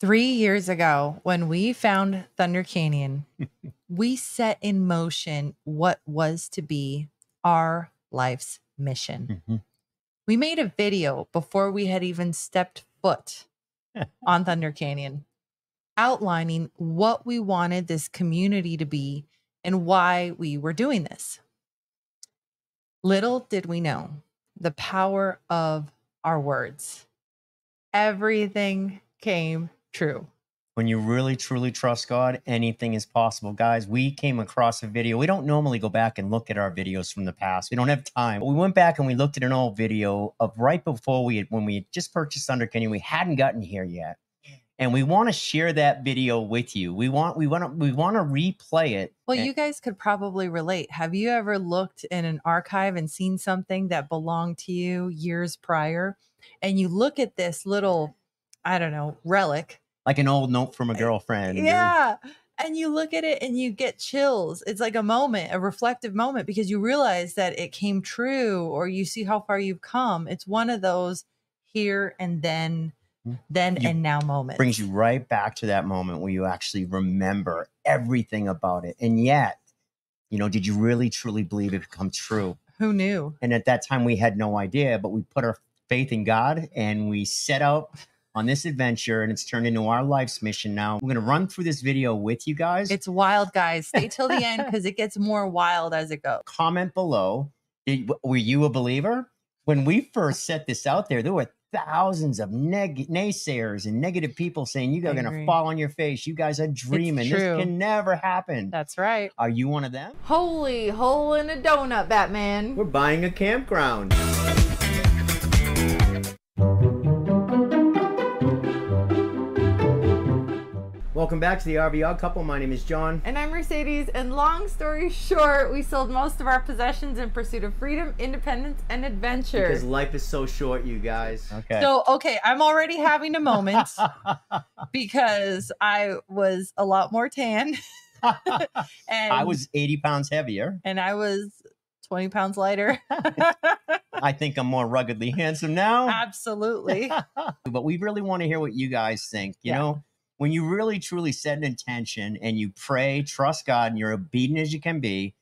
Three years ago, when we found Thunder Canyon, we set in motion what was to be our life's mission. Mhm. We made a video before we had even stepped foot on Thunder Canyon, outlining what we wanted this community to be and why we were doing this. Little did we know the power of our words. Everything came true. When you really truly trust God, anything is possible. Guys, we came across a video. We don't normally go back and look at our videos from the past. We don't have time. But we went back and we looked at an old video of right before we had when we had just purchased Thunder Canyon. We hadn't gotten here yet. And we want to share that video with you. We want we want to we want to replay it. Well, And- you guys could probably relate. Have you ever looked in an archive and seen something that belonged to you years prior? And you look at this little, I don't know, relic. Like an old note from a girlfriend. or- Yeah. And you look at it and you get chills. It's like a moment, a reflective moment, because you realize that it came true or you see how far you've come. It's one of those here and then, Mm. then You- and now moments. brings you right back to that moment where you actually remember everything about it. And yet, you know, did you really truly believe it come true? Who knew? And at that time, we had no idea, but we put our faith in God and we set out on this adventure, and it's turned into our life's mission now. We're going to run through this video with you guys. It's wild, guys. Stay till the end because it gets more wild as it goes. Comment below. Did, were you a believer? When we first set this out there, there were thousands of neg- naysayers and negative people saying you I are going to fall on your face. You guys are dreaming. This can never happen. That's right. Are you one of them? Holy hole in a donut, Batman. We're buying a campground. Welcome back to the RV Odd Couple. My name is John. And I'm Mercedes. And long story short, we sold most of our possessions in pursuit of freedom, independence, and adventure. Because life is so short, you guys. Okay. So, okay, I'm already having a moment because I was a lot more tan. and I was 80 pounds heavier. and I was 20 pounds lighter. I think I'm more ruggedly handsome now. Absolutely. but we really want to hear what you guys think. You Yeah. know, when you really truly set an intention and you pray, trust God, and you're obedient as you can be,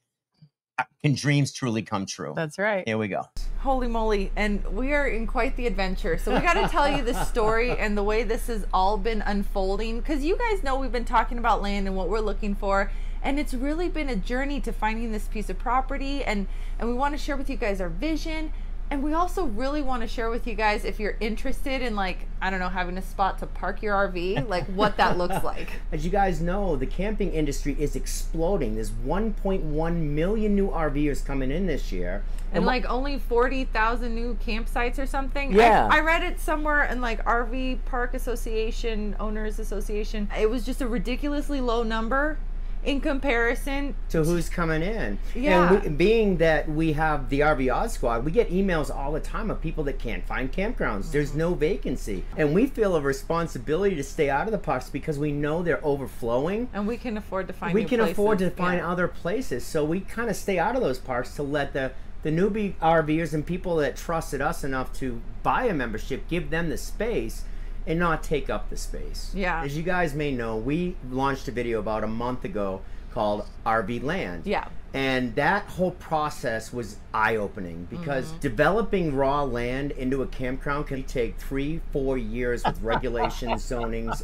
uh, can dreams truly come true? That's right. Here we go. Holy moly. And we are in quite the adventure. So we got to tell you the story and the way this has all been unfolding. Because you guys know we've been talking about land and what we're looking for. And it's really been a journey to finding this piece of property. And, and we want to share with you guys our vision. And we also really want to share with you guys if you're interested in, like, I don't know, having a spot to park your RV, like what that looks like. As you guys know, the camping industry is exploding. There's 1.1 million new RVers coming in this year. and wha- like only 40,000 new campsites or something. Yeah. I, I read it somewhere in like RV Park Association, Owners Association. It was just a ridiculously low number in comparison. to who's coming in. Yeah. And we, being that we have the RV Odd Squad, we get emails all the time of people that can't find campgrounds. There's no vacancy. And we feel a responsibility to stay out of the parks because we know they're overflowing. And we can afford to find we can afford to places. find Yeah. other places. So we kind of stay out of those parks to let the the newbie RVers and people that trusted us enough to buy a membership give them the space and not take up the space. Yeah. As you guys may know, we launched a video about a month ago called RV Land. Yeah. And that whole process was eye opening because Mm-hmm. developing raw land into a campground can take three, four years with regulations, zonings.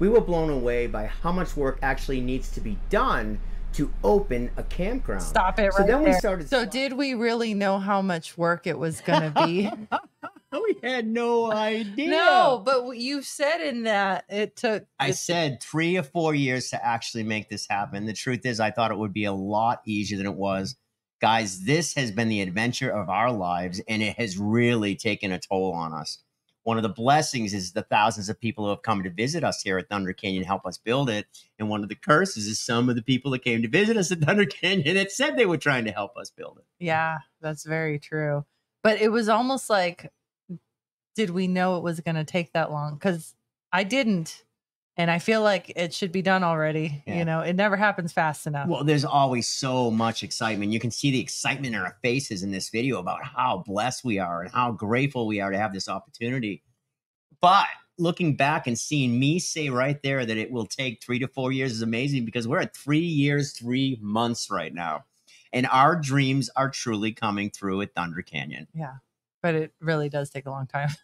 We were blown away by how much work actually needs to be done to open a campground. Stop it So right then we there. started. So did we really know how much work it was going to be? we had no idea. no, but you said in that it took I it- said three or four years to actually make this happen. The truth is, I thought it would be a lot easier than it was. Guys, this has been the adventure of our lives, and it has really taken a toll on us. One of the blessings is the thousands of people who have come to visit us here at Thunder Canyon, help us build it. And one of the curses is some of the people that came to visit us at Thunder Canyon that said they were trying to help us build it. Yeah, that's very true. But it was almost like, did we know it was going to take that long? Because I didn't. And I feel like it should be done already. Yeah. You know, it never happens fast enough. Well, there's always so much excitement. You can see the excitement in our faces in this video about how blessed we are and how grateful we are to have this opportunity. But looking back and seeing me say right there that it will take three to four years is amazing because we're at three years, three months right now. And our dreams are truly coming through at Thunder Canyon. Yeah. But it really does take a long time.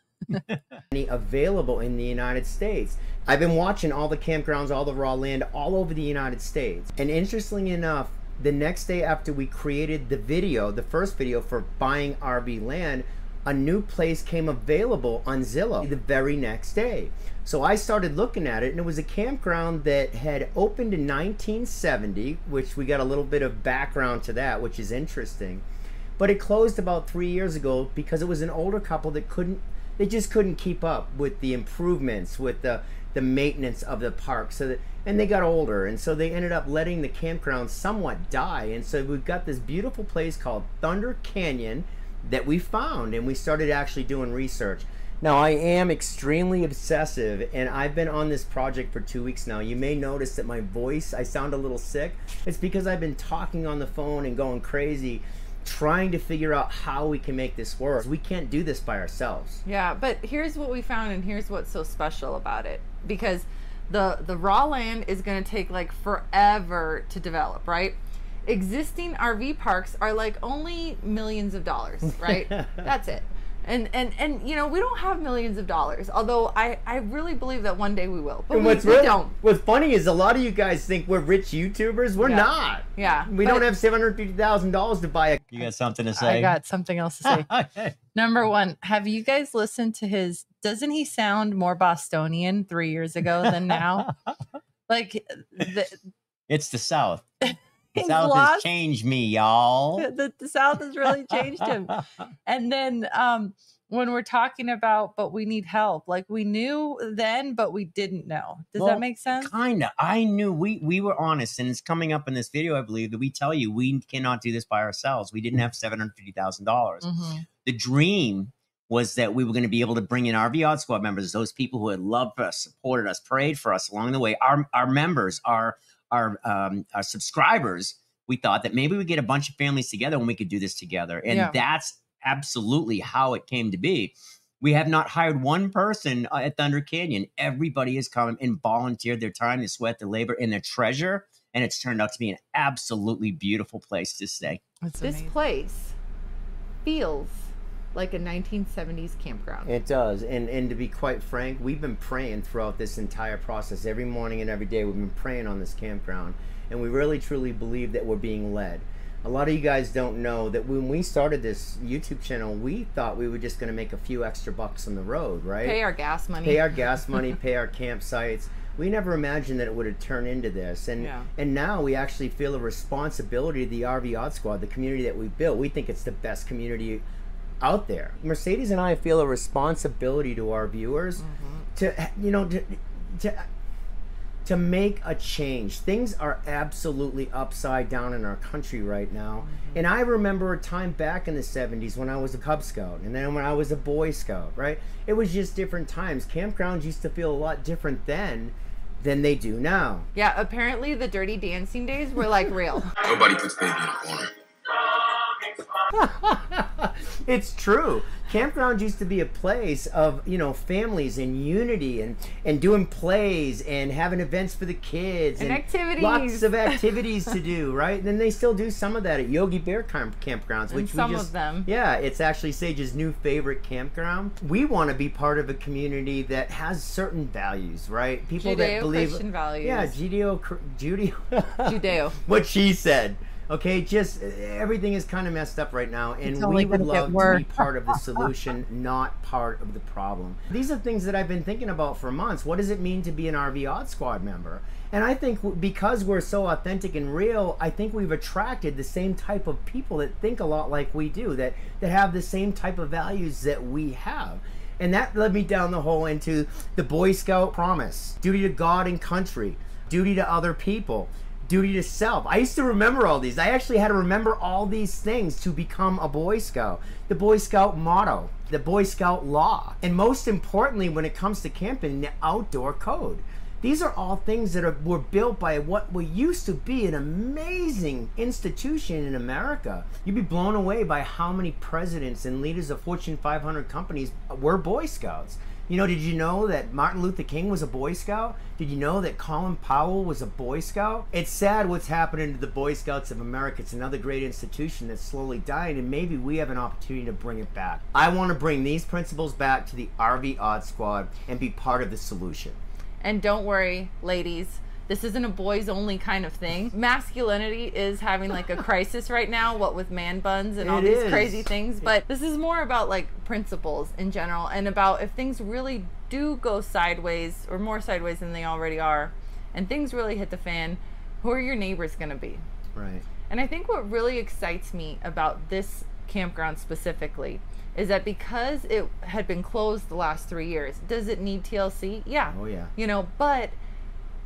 available in the United States. I've been watching all the campgrounds, all the raw land all over the United States. And interestingly enough, the next day after we created the video, the first video for buying RV land, a new place came available on Zillow the very next day. So I started looking at it, and it was a campground that had opened in 1970, which we got a little bit of background to that, which is interesting. But it closed about three years ago because it was an older couple that couldn't, they just couldn't keep up with the improvements, with the the maintenance of the park. So that, and they got older, and so they ended up letting the campground somewhat die. And so we've got this beautiful place called Thunder Canyon that we found, and we started actually doing research. Now, I am extremely obsessive, and I've been on this project for two weeks now. You may notice that my voice, I sound a little sick. It's because I've been talking on the phone and going crazy, trying to figure out how we can make this work. We can't do this by ourselves. Yeah, but here's what we found, and here's what's so special about it. Because the the raw land is going to take like forever to develop, right? Existing RV parks are like only millions of dollars, right? That's it. And, and and you know we don't have millions of dollars although i i really believe that one day we will but And we, what's we really, don't What's funny is a lot of you guys think we're rich YouTubers. We're Yeah. not. yeah We but don't have seven hundred fifty thousand dollars to buy a. You got something to say. i got something else to say Okay. Number one, have you guys listened to his? Doesn't he sound more Bostonian three years ago than now? like the, It's the South. The South has changed me, y'all. the, the South has really changed him. And then um, when we're talking about, but we need help, like we knew then, but we didn't know. Does Well, that make sense? Kinda. I knew we we were honest, and it's coming up in this video, I believe, that we tell you we cannot do this by ourselves. We didn't have seven hundred fifty thousand dollars. Mhm. The dream was that we were going to be able to bring in RV Odd Squad members, those people who had loved us, supported us, prayed for us along the way. Our our members, our our um, our subscribers. We thought that maybe we get a bunch of families together and we could do this together, and Yeah. that's absolutely how it came to be. We have not hired one person uh, at Thunder Canyon. Everybody has come and volunteered their time, their sweat, their labor, and their treasure, and it's turned out to be an absolutely beautiful place to stay. It's This amazing. place feels like a 1970s campground. It does, and and to be quite frank, we've been praying throughout this entire process. Every morning and every day, we've been praying on this campground, and we really truly believe that we're being led. A lot of you guys don't know that when we started this YouTube channel, we thought we were just going to make a few extra bucks on the road, right? Pay our gas money. pay our gas money, pay our campsites. We never imagined that it would have turned into this, and Yeah. and now we actually feel a responsibility to the RV Odd Squad, the community that we built. We think it's the best community out there. Mercedes and I feel a responsibility to our viewers mm-hmm. to you know to, to to make a change. Things are absolutely upside down in our country right now. Mm-hmm. And I remember a time back in the 70s when I was a Cub Scout and then when I was a Boy Scout, right? It was just different times. Campgrounds used to feel a lot different then than they do now. Yeah, apparently the dirty dancing days were like real. Nobody puts baby in a corner. it's true. Campgrounds used to be a place of, you know, families and unity and and doing plays and having events for the kids And activities. Lots of activities to do, right? And then they still do some of that at Yogi Bear camp- campgrounds, which some we of them. Yeah, it's actually Sage's new favorite campground. We want to be part of a community that has certain values, right? People that believe Judeo-Christian values. Yeah, Judeo Judeo Judeo. what she said. Okay, just uh, everything is kind of messed up right now, and we would love to be part of the solution, not part of the problem. These are things that I've been thinking about for months. What does it mean to be an RV Odd Squad member? And I think because we're so authentic and real, I think we've attracted the same type of people that think a lot like we do, that that have the same type of values that we have. And that led me down the hole into the Boy Scout promise duty to God and country, duty to other people, duty to self. I used to remember all these. I actually had to remember all these things to become a Boy Scout. The Boy Scout motto, the Boy Scout law, and most importantly, when it comes to camping, the outdoor code. These are all things that are, were built by what used to be an amazing institution in America. You'd be blown away by how many presidents and leaders of Fortune 500 companies were Boy Scouts. You know, did you know that Martin Luther King was a Boy Scout? Did you know that Colin Powell was a Boy Scout? It's sad what's happening to the Boy Scouts of America. It's another great institution that's slowly dying, and maybe we have an opportunity to bring it back. I want to bring these principles back to the RV Odd Squad and be part of the solution. And don't worry, ladies. This isn't a boys only kind of thing. Masculinity is having like a crisis right now, what with man buns and all these is. crazy things. But this is more about like principles in general and about if things really do go sideways or more sideways than they already are, and things really hit the fan, who are your neighbors going to be? Right. And I think what really excites me about this campground specifically is that because it had been closed the last three years, does it need TLC? Yeah. Oh, yeah. You know, but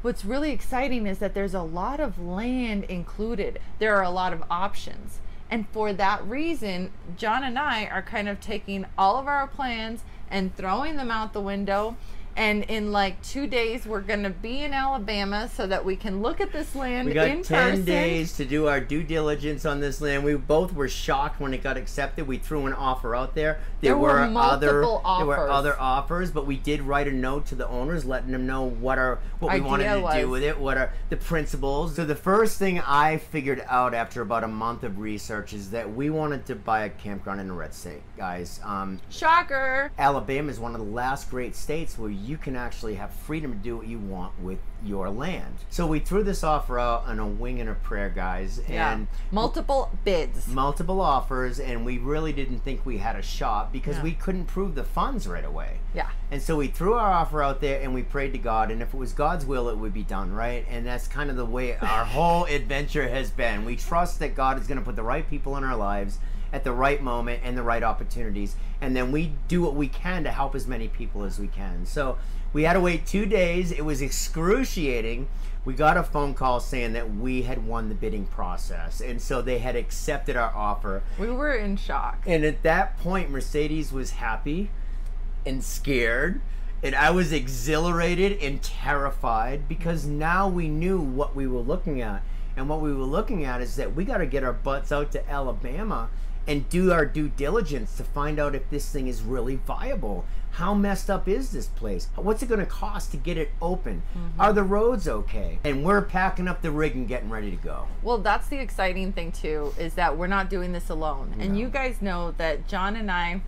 what's really exciting is that there's a lot of land included. There are a lot of options. And for that reason, John and I are kind of taking all of our plans and throwing them out the window. And in like two days, we're going to be in Alabama so that we can look at this land We got in 10 person. days to do our due diligence on this land. We both were shocked when it got accepted. We threw an offer out there. There were other multiple there were offers. other offers, but we did write a note to the owners letting them know what our what we wanted Idea to do with it, what are the principles. So the first thing I figured out after about a month of research is that we wanted to buy a campground in a red state, guys. Um, Shocker. Alabama is one of the last great states where you can actually have freedom to do what you want with your land. So we threw this offer out on a wing and a prayer, guys, Yeah. and Multiple bids. multiple offers, and we really didn't think we had a shot because Yeah. we couldn't prove the funds right away. Yeah. And so we threw our offer out there and we prayed to God, and if it was God's will, it would be done, right? And that's kind of the way our whole adventure has been. We trust that God is going to put the right people in our lives at the right moment and the right opportunities, and then we do what we can to help as many people as we can. So we had to wait two days. It was excruciating. We got a phone call saying that we had won the bidding process, and so they had accepted our offer. We were in shock. And at that point, Mercedes was happy and scared. And I was exhilarated and terrified because now we knew what we were looking at. And what we were looking at is that we got to get our butts out to Alabama and do our due diligence to find out if this thing is really viable. How messed up is this place? What's it going to cost to get it open? Mm-hmm. Are the roads okay? And we're packing up the rig and getting ready to go. Well, that's the exciting thing too, is that we're not doing this alone. And you guys know that John and I,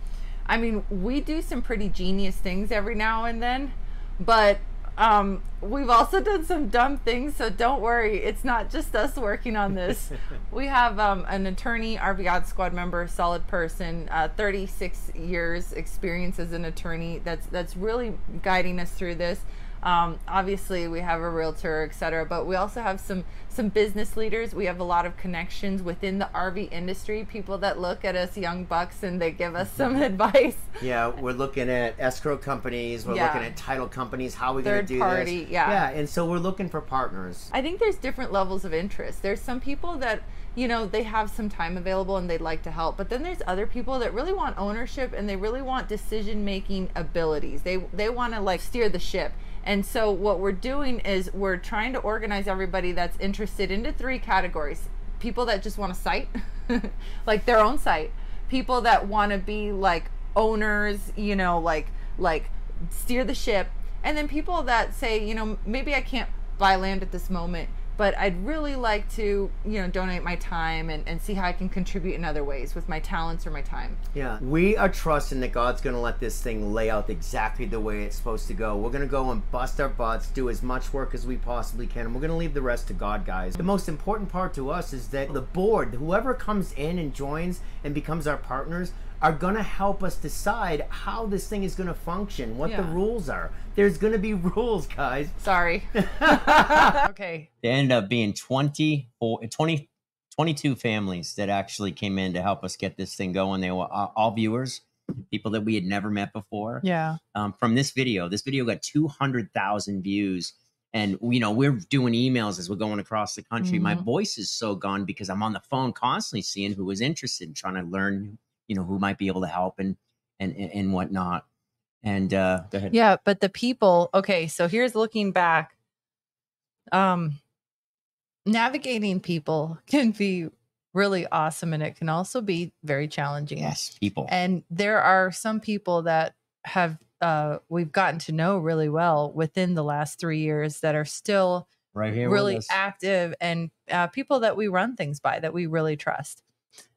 I mean, we do some pretty genius things every now and then, but um, we've also done some dumb things. So don't worry, it's not just us working on this. we have um, an attorney, RV Odd Squad member, solid person, uh, 36 years experience as an attorney. That's that's really guiding us through this. Um, obviously, we have a realtor, etc. But we also have some some business leaders. We have a lot of connections within the RV industry. People that look at us young bucks and they give us some advice. Yeah, we're looking at escrow companies. We're Yeah. looking at title companies. How are we going to do party, this? yeah. Yeah, and so we're looking for partners. I think there's different levels of interest. There's some people that you know they have some time available and they'd like to help, but then there's other people that really want ownership and they really want decision making abilities. They they want to like steer the ship. And so what we're doing is we're trying to organize everybody that's interested into three categories. People that just want a site, like their own site. People that want to be like owners, you know, like like steer the ship. And then people that say, you know, maybe I can't buy land at this moment, but I'd really like to, you know, donate my time and, and see how I can contribute in other ways with my talents or my time. Yeah, we are trusting that God's going to let this thing lay out exactly the way it's supposed to go. We're going to go and bust our butts, do as much work as we possibly can, and we're going to leave the rest to God, guys. The most important part to us is that the board, whoever comes in and joins and becomes our partners, are going to help us decide how this thing is going to function, what the rules are. There's going to be rules, guys. Sorry. okay. They ended up being 24, 20, 22 families that actually came in to help us get this thing going. They were all all viewers, people that we had never met before. Yeah. Um, from this video, this video got 200,000 views. And, you know, we're doing emails as we're going across the country. My Mhm. voice is so gone because I'm on the phone constantly seeing who was interested and trying to learn, you know, who might be able to help and, and, and, and whatnot. And, uh, go ahead. Yeah, but the people, okay, so here's looking back. Um navigating people can be really awesome and it can also be very challenging. Yes, people. And there are some people that have uh, we've gotten to know really well within the last three years that are still right here, really active and uh, people that we run things by that we really trust.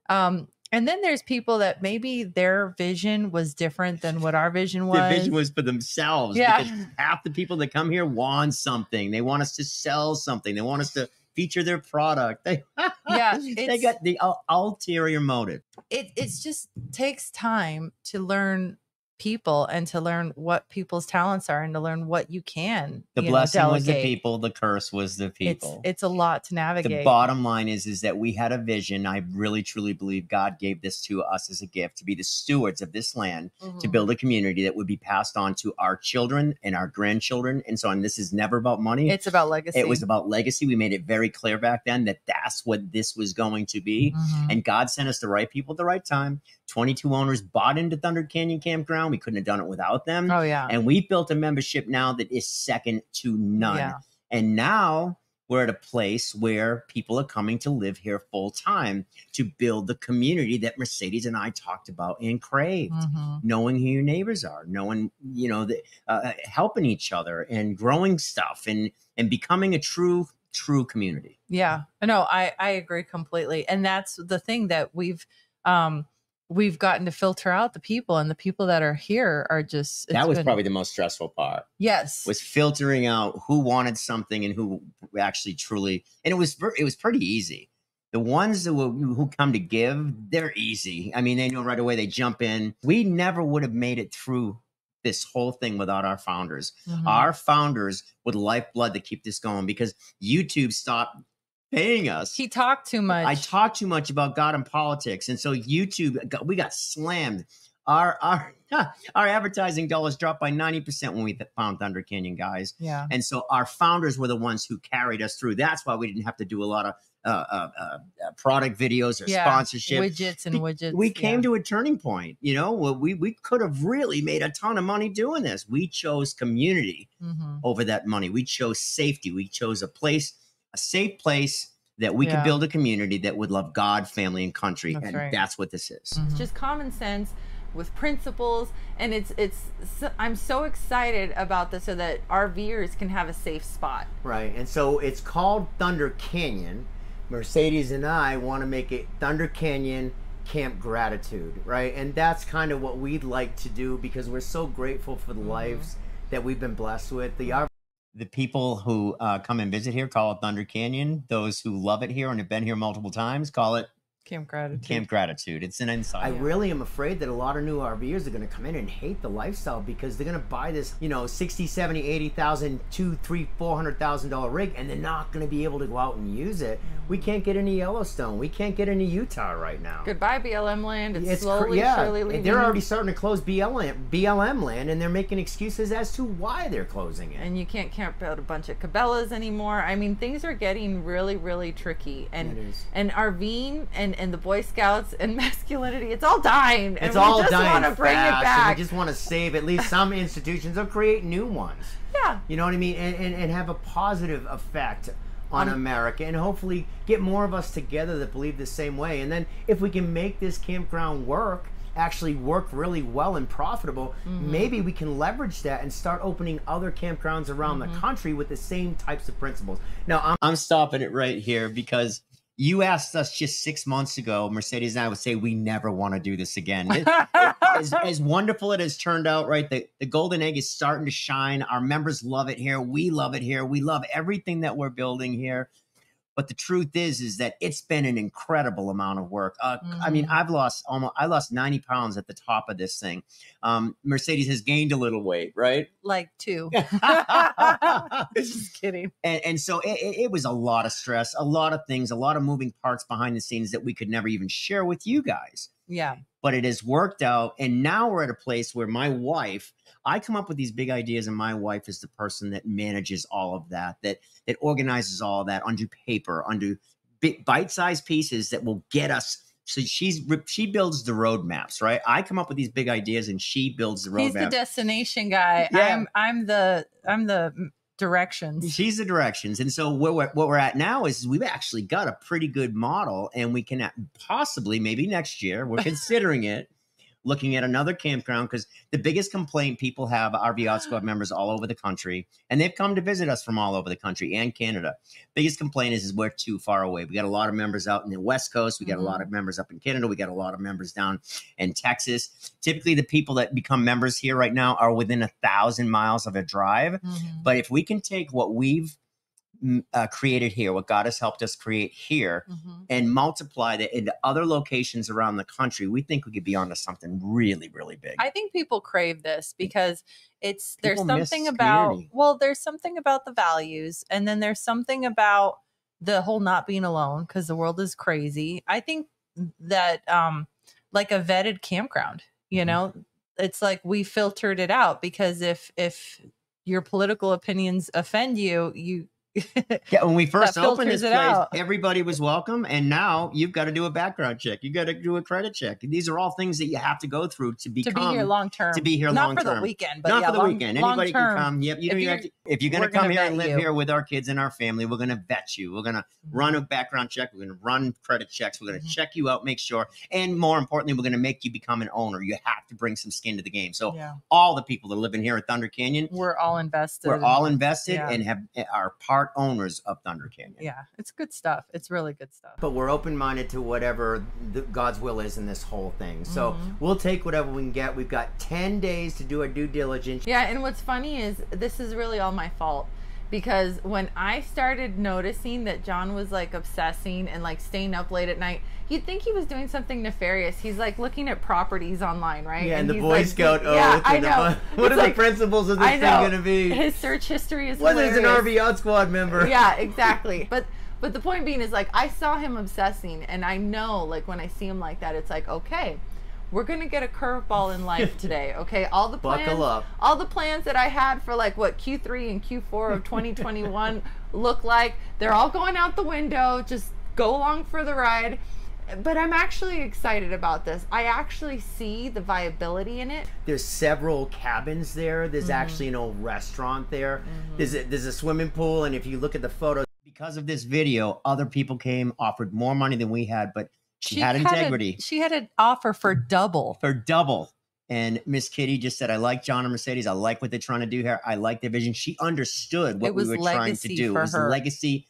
Um, and then there's people that maybe their vision was different than what our vision was. Their vision was for themselves. Yeah. Because half the people that come here want something. They want us to sell something. They want us to feature their product. They, Yeah, they got the ul- ulterior motive. it it's just takes time to learn people and to learn what people's talents are and to learn what you can. The you know, blessing was the people. The curse was the people. it's it's, a lot to navigate. the bottom line is is that we had a vision i really truly believe god gave this to us as a gift to be the stewards of this land to Mhm. build a community that would be passed on to our children and our grandchildren and so on this is never about money It's about legacy. it was about legacy we made it very clear back then that that's what this was going to be Mhm. and god sent us the right people at the right time 22 owners bought into thunder canyon campground we couldn't have done it without them oh yeah. and we built a membership now that is second to none Yeah. and now we're at a place where people are coming to live here full time to build the community that Mercedes and I talked about and craved. Mhm. Knowing who your neighbors are, knowing you know the, uh, helping each other and growing stuff and and becoming a true true community. Yeah. No, I I agree completely. And that's the thing that we've um we've gotten to filter out the people and the people that are here are just that was been- probably the most stressful part. yes. Was filtering out who wanted something and who actually truly. And it was it was pretty easy. The ones that will, who come to give, they're easy. I mean, they know right away. They jump in. We never would have made it through this whole thing without our founders. Mhm. Our founders with lifeblood to keep this going because YouTube stopped paying us. he talked too much. I talked too much about God and politics, and so YouTube got, we got slammed. Our our our advertising dollars dropped by ninety percent when we found Thunder Canyon guys, yeah. and so our founders were the ones who carried us through. That's why we didn't have to do a lot of uh, uh, uh, uh, product videos or Yeah, sponsorship. Widgets and widgets. we came yeah. to a turning point. You know, we we could have really made a ton of money doing this. We chose community Mhm. over that money. We chose safety. We chose a place, a safe place that we Yeah. could build a community that would love God, family, and country. That's and right. that's what this is. Mhm. just common sense with principles and it's it's so, i'm so excited about this so that our viewers can have a safe spot Right. And so it's called Thunder Canyon. Mercedes and I want to make it Thunder Canyon Camp Gratitude, right? And that's kind of what we'd like to do because we're so grateful for the lives that we've been blessed with. The our The people who uh, come and visit here call it Thunder Canyon. Those who love it here and have been here multiple times call it Camp Gratitude. Camp Gratitude. It's an inside. I really am afraid that a lot of new RVers are going to come in and hate the lifestyle because they're going to buy this, you know, 60, 70, 80,000, two, three, four hundred thousand dollar rig and they're not going to be able to go out and use it. We can't get into Yellowstone. We can't get into Utah right now. goodbye blm land it's, It's cr- slowly yeah, surely leaving they're already starting to close BLM, BLM land, and they're making excuses as to why they're closing it. and you can't camp out a bunch of cabela's anymore i mean things are getting really really tricky and It is. and RVing and and the boy scouts and masculinity it's all dying and It's we all just dying want to bring fast, it back we just want to save at least some institutions or create new ones. yeah You know what I mean? And, and, and have a positive effect on America and hopefully get more of us together that believe the same way. And then if we can make this campground work, actually work really well and profitable, mm-hmm. maybe we can leverage that and start opening other campgrounds around the mm-hmm. country with the same types of principles. Now, I'm I'm stopping it right here because you asked us just six months ago, Mercedes and I would say we never want to do this again. It- as, as wonderful it has turned out, right? The, the golden egg is starting to shine. Our members love it here. We love it here. We love everything that we're building here. But the truth is, is that it's been an incredible amount of work. Uh, I mean, Mhm. I've lost almost, I lost 90 pounds at the top of this thing. Um, Mercedes has gained a little weight, right? like two. Just kidding. and, and so it it was a lot of stress, a lot of things, a lot of moving parts behind the scenes that we could never even share with you guys. Yeah. But it has worked out, and now we're at a place where my wife, I come up with these big ideas, and my wife is the person that manages all of that, that that organizes all that onto paper, onto bite-sized pieces that will get us. So she's she builds the roadmaps, right? I come up with these big ideas, and she builds the He's the destination guy. Yeah. I'm I'm the I'm the directions. She's the directions, and so where we're, what we're at now is we've actually got a pretty good model, and we can possibly maybe next year we're considering it. Looking at another campground because the biggest complaint people have RV Odd Squad members all over the country, and they've come to visit us from all over the country and Canada. Biggest complaint is, is we're too far away. We got a lot of members out in the West Coast. We got Mhm. a lot of members up in Canada. We got a lot of members down in Texas. Typically, the people that become members here right now are within a thousand miles of a drive. Mhm. But if we can take what we've uh, created here, what God has helped us create here, Mhm. and multiply that into other locations around the country, we think we could be onto something really, really big. I think people crave this because it's there's People miss something about community. well, there's something about the values, and then there's something about the whole not being alone because the world is crazy. I think that um like a vetted campground, you Mhm. know, it's like we filtered it out because if if your political opinions offend you, you yeah, when we first opened this it place, out. everybody was welcome, and now you've got to do a background check. You got to do a credit check. These are all things that you have to go through to become to be here long term. to be here not long for the weekend, but Not yeah, for the long- weekend. Anybody can come. Yep. You If you're- have to, if you're going to come here and live you. here with our kids and our family, we're going to vet you. We're going to run a background check. We're going to run credit checks. We're going to Mhm. check you out, make sure, and more importantly, we're going to make you become an owner. You have to bring some skin to the game. So yeah, all the people that live in here at Thunder Canyon, we're all invested. we're all invested Yeah. and have are part owners of Thunder Canyon. yeah, it's good stuff. It's really good stuff. but we're open minded to whatever the, God's will is in this whole thing. So Mhm. we'll take whatever we can get. We've got 10 days to do our due diligence. Yeah, and what's funny is this is really all my fault because when I started noticing that John was like obsessing and like staying up late at night, you'd think he was doing something nefarious. He's like looking at properties online, right? Yeah, and, the he's, Boy like, Scout oath. Yeah, I and the- know. what It's are the like- principles of this thing going to be? His search history is Whether it's an. RV Odd Squad member. yeah, exactly. But but the point being is like I saw him obsessing, and I know like when I see him like that, it's like okay, we're gonna get a curveball in life today. Okay, all the plans, all the plans that I had for like what Q3 and Q4 of 2021 look like, they're all going out the window. Just go along for the ride. But I'm actually excited about this. I actually see the viability in it. There's several cabins there. There's Mm-hmm. actually an old restaurant there. There's a, there's a swimming pool, and if you look at the photos, Because of this video, other people came, offered more money than we had, but she, had a- integrity. she had an offer for double. for double. And Miss Kitty just said, I like John and Mercedes. I like what they're trying to do here. I like their vision. She understood what we were trying to do. it was her. a legacy.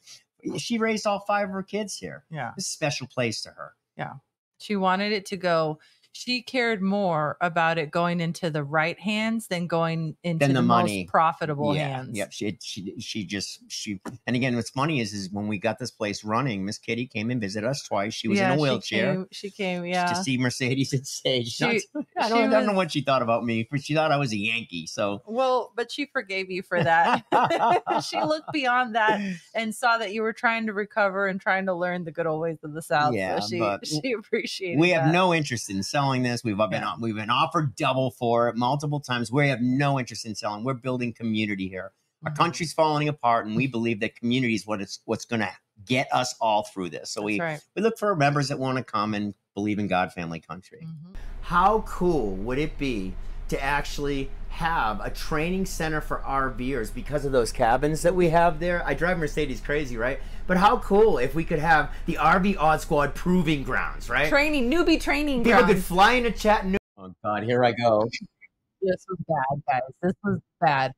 She raised all five of her kids here. Yeah. It's a special place to her. Yeah. She wanted it to go. She cared more about it going into the right hands than going into Than the, the money. most profitable yeah. hands. Yep. She, she she just she and again what's funny is is when we got this place running, Miss Kitty came and visited us twice. She was Yeah, in a she wheelchair. came- She came, yeah. To see Mercedes at stage. She- Not- I don't, I don't know what she thought about me, but she thought I was a Yankee. So well, but she forgave you for that. she looked beyond that and saw that you were trying to recover and trying to learn the good old ways of the South. Yeah, so she she appreciated. we have that. no interest in selling this. We've been Yeah. we've been offered double for it multiple times. We have no interest in selling. We're building community here. Our Mhm. country's falling apart, and we believe that community is what it's what's going to get us all through this. So That's we right. we look for members that want to come and believe in God, family, country. Mhm. how cool would it be to actually have a training center for RVers because of those cabins that we have there? I drive Mercedes crazy, right? But how cool if we could have the RV Odd Squad proving grounds, right? Training, newbie training People grounds. could fly into Chattanooga. Oh God, here I go, This was bad, guys. This was bad.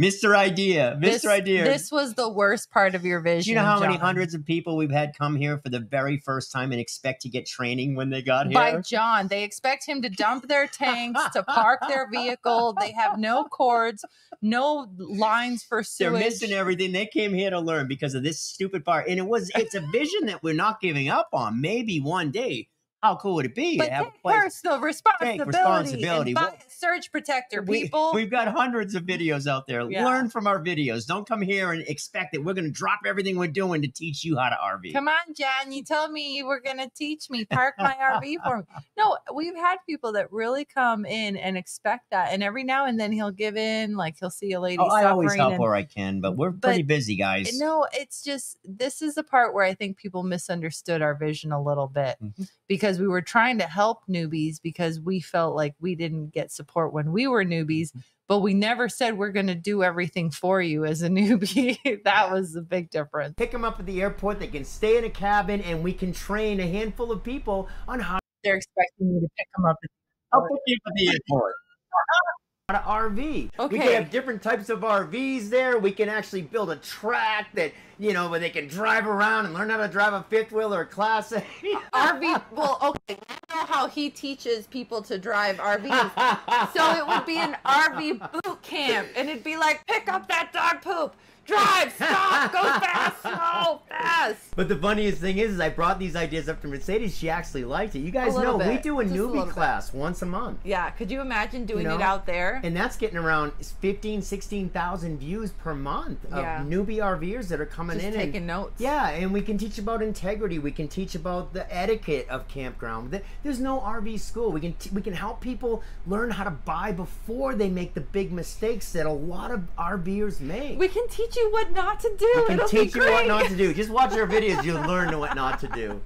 Mr. Idea, Mr. This, Idea. This was the worst part of your vision. Do you know how many hundreds of people we've had come here for the very first time and expect to get training when they got here? by John. They expect him to dump their tanks, to park their vehicle. They have no cords, no lines for They're missing everything. They came here to learn because of this stupid part. And it was it's a vision that we're not giving up on. Maybe one day. How cool would it be but to have a take place? personal responsibility. responsibility. And buy Well, surge protector, people. we've got hundreds of videos out there. Yeah. Learn from our videos. Don't come here and expect that we're going to drop everything we're doing to teach you how to RV. Come on, John. You told me you were going to teach me. Park my RV for me. No, we've had people that really come in and expect that. And every now and then he'll give in, like he'll see a lady Oh, I always help and- where I can, but we're But- pretty busy, guys. No, it's just this is the part where I think people misunderstood our vision a little bit Mhm. Because we were trying to help newbies because we felt like we didn't get support when we were newbies, Mm-hmm. but we never said we're going to do everything for you as a newbie. that was a big difference. Pick them up at the airport. They can stay in a cabin, and we can train a handful of people on how. They're expecting you to pick them up at I'll put you with the airport. An RV. We Okay. can have different types of RVs there. We can actually build a track that you know where they can drive around and learn how to drive a fifth wheel or a class A. RV. Well, okay. I know how he teaches people to drive RVs. So it would be an RV boot camp, and it'd be like, pick up that dog poop, drive, stop, go fast, slow, fast. But the funniest thing is, is I brought these ideas up to Mercedes. She actually liked it. You guys A know we do a Just a newbie bit. class once a month. Yeah, could you imagine doing know? it out there? And that's getting around 15, 16,000 views per month of Yeah. newbie RVers that are coming Just in. taking and, notes. yeah, and we can teach about integrity. We can teach about the etiquette of campground. There's no RV school. We can t- we can help people learn how to buy before they make the big mistakes that a lot of RVers make. We can teach you what not to do. We can It'll teach be you what not to do. Just watch our videos. You'll learn what not to do.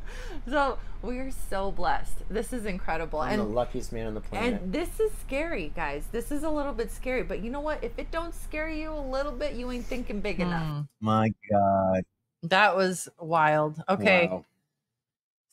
So we are so blessed. This is incredible. I'm the luckiest man on the planet. and this is scary, guys. This is a little bit scary. But you know what? If it don't scare you a little bit, you ain't thinking big hmm. enough. My God. That was wild. Okay. Wow.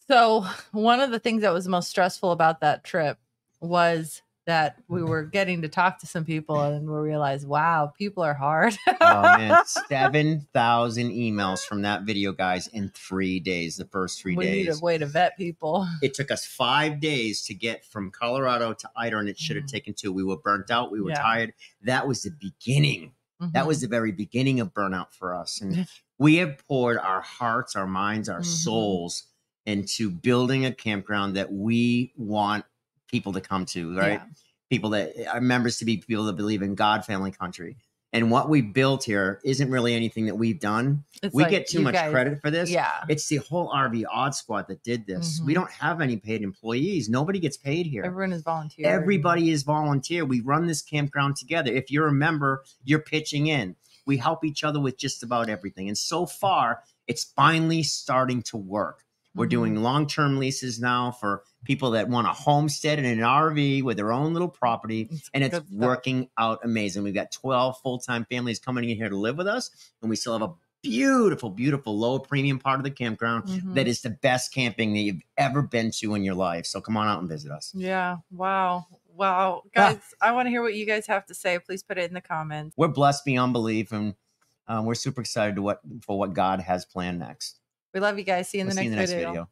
So, one of the things that was most stressful about that trip was that we were getting to talk to some people and we realized, wow, people are hard. Oh man, seven thousand emails from that video, guys, in three days. The first three we need a way to vet people. It took us five days to get from Colorado to Idaho, and it should have Mhm. taken two. We were burnt out. We were Yeah. tired. That was the beginning. That Mhm. was the very beginning of burnout for us. And we have poured our hearts, our minds, our Mhm. souls into building a campground that we want people to come to, right? Yeah. People that are members to be people that believe in God, family, country. And what we built here isn't really anything that we've done. It's we like get too much guys- credit for this. Yeah. It's the whole RV Odd Squad that did this. We Mhm. don't have any paid employees. Nobody gets paid here. Everyone is volunteer. Everybody is volunteer. We run this campground together. If you're a member, you're pitching in. We help each other with just about everything. And so far, it's finally starting to work. We're Mhm. doing long term leases now for people that want a homestead and an RV with their own little property. It's And it's working out amazing. We've got 12 full time families coming in here to live with us. And we still have a beautiful, beautiful low premium part of the campground Mhm. that is the best camping that you've ever been to in your life. So come on out and visit us. Yeah. Wow. Wow. Ah. Guys, I want to hear what you guys have to say. Please put it in the comments. We're blessed beyond belief, and um, we're super excited to what for what God has planned next. We love you guys. See you in We'll the see next, you in the next video. video.